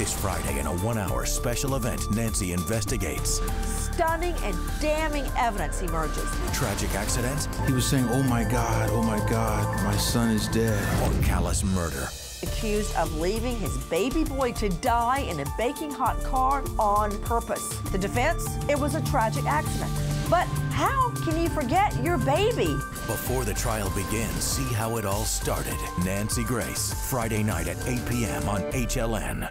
This Friday in a one hour special event, Nancy investigates Stunning and damning evidence emerges. tragic accident He was saying, Oh my God, oh my God, my son is dead. or callous murder. Accused of leaving his baby boy to die in a baking hot car on purpose. The defense? It was a tragic accident. But how can you forget your baby? Before the trial begins, see how it all started. Nancy Grace, Friday night at 8 p.m. on HLN.